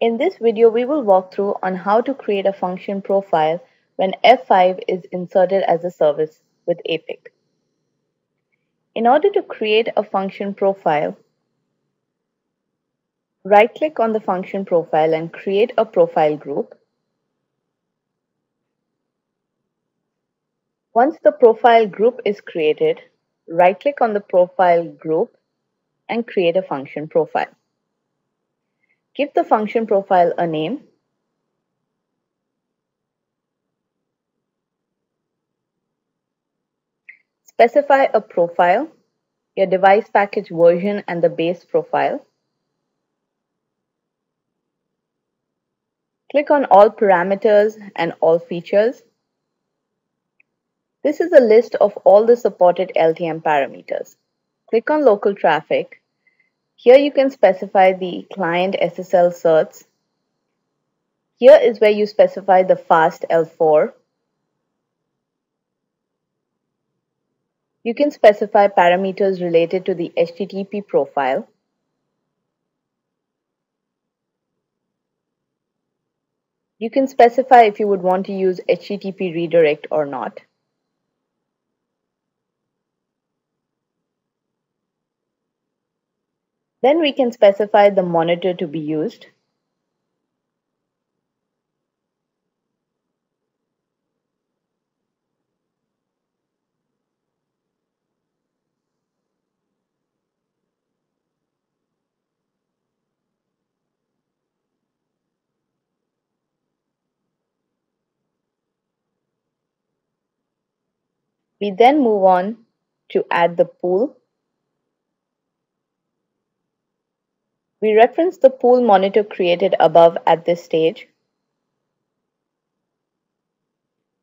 In this video, we will walk through on how to create a function profile when F5 is inserted as a service with APIC. In order to create a function profile, right-click on the function profile and create a profile group. Once the profile group is created, right-click on the profile group and create a function profile. Give the function profile a name. Specify a profile, your device package version and the base profile. Click on all parameters and all features. This is a list of all the supported LTM parameters. Click on local traffic here you can specify the client SSL certs. Here is where you specify the fast L4. You can specify parameters related to the HTTP profile. You can specify if you would want to use HTTP redirect or not. Then we can specify the monitor to be used. We then move on to add the pool We reference the pool monitor created above at this stage.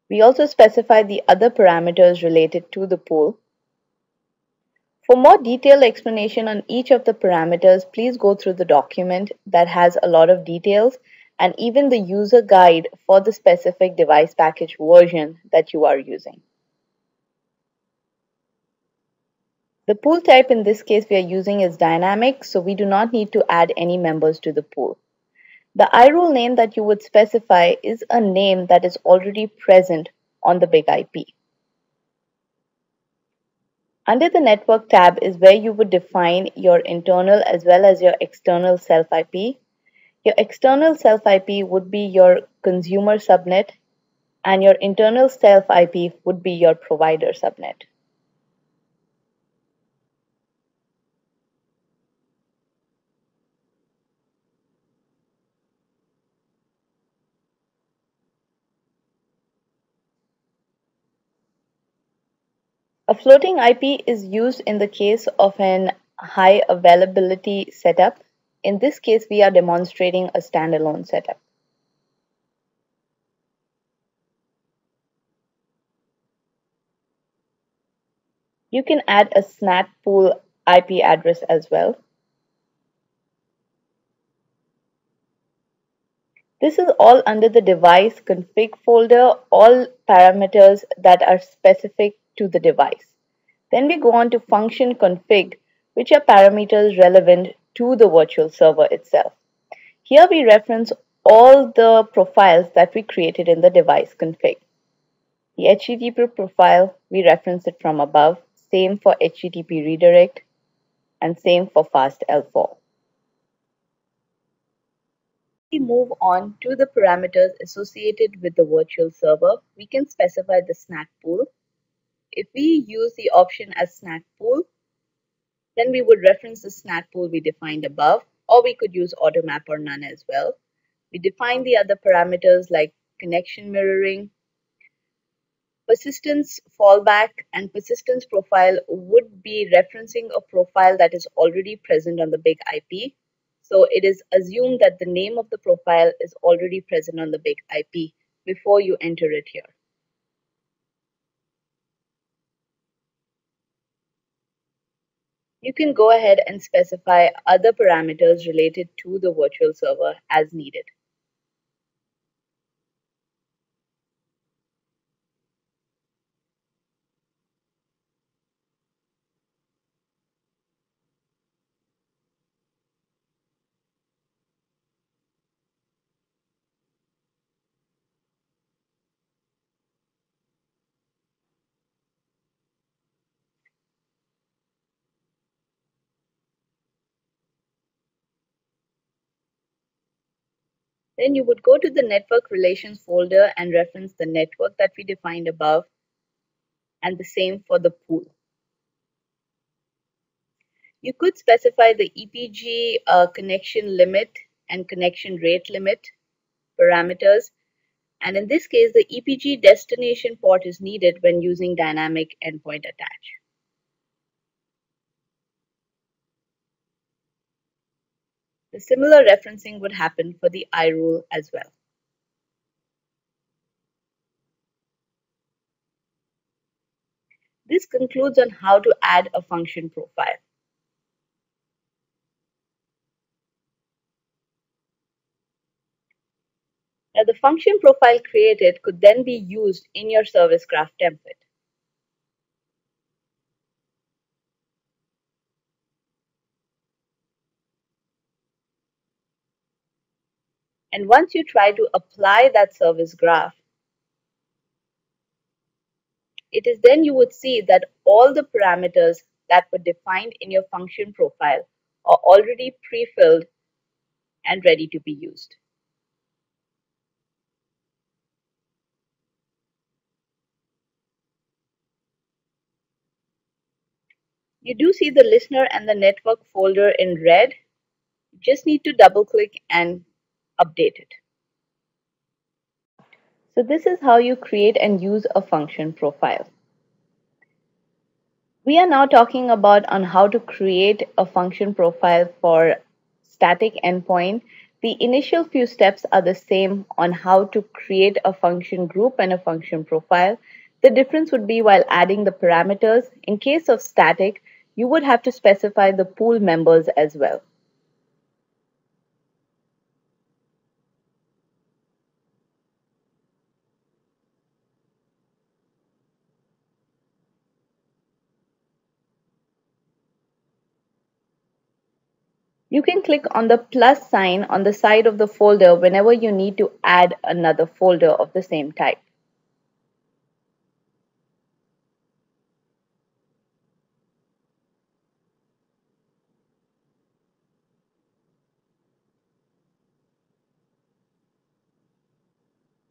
We also specify the other parameters related to the pool. For more detailed explanation on each of the parameters, please go through the document that has a lot of details and even the user guide for the specific device package version that you are using. The pool type in this case we are using is dynamic, so we do not need to add any members to the pool. The iRule name that you would specify is a name that is already present on the BIG-IP. Under the network tab is where you would define your internal as well as your external self IP. Your external self IP would be your consumer subnet and your internal self IP would be your provider subnet. A floating IP is used in the case of an high availability setup. In this case, we are demonstrating a standalone setup. You can add a SNAT pool IP address as well. This is all under the device config folder, all parameters that are specific to the device. Then we go on to function config, which are parameters relevant to the virtual server itself. Here we reference all the profiles that we created in the device config. The HTTP profile, we reference it from above, same for HTTP redirect, and same for fast L4. We move on to the parameters associated with the virtual server. We can specify the SNAT pool, if we use the option as SNAT pool, then we would reference the SNAT pool we defined above, or we could use automap or none as well. We define the other parameters like connection mirroring, persistence fallback and persistence profile would be referencing a profile that is already present on the big IP. So it is assumed that the name of the profile is already present on the big IP before you enter it here. You can go ahead and specify other parameters related to the virtual server as needed. Then you would go to the network relations folder and reference the network that we defined above and the same for the pool. You could specify the EPG uh, connection limit and connection rate limit parameters. And in this case, the EPG destination port is needed when using dynamic endpoint attach. The similar referencing would happen for the iRule as well. This concludes on how to add a function profile. Now the function profile created could then be used in your service graph template. And once you try to apply that service graph, it is then you would see that all the parameters that were defined in your function profile are already pre-filled and ready to be used. You do see the listener and the network folder in red. You just need to double click and update it. So this is how you create and use a function profile. We are now talking about on how to create a function profile for static endpoint. The initial few steps are the same on how to create a function group and a function profile. The difference would be while adding the parameters. In case of static, you would have to specify the pool members as well. You can click on the plus sign on the side of the folder whenever you need to add another folder of the same type.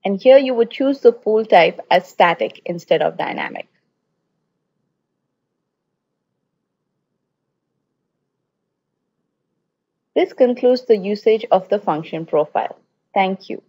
And here you would choose the pool type as static instead of dynamic. This concludes the usage of the function profile. Thank you.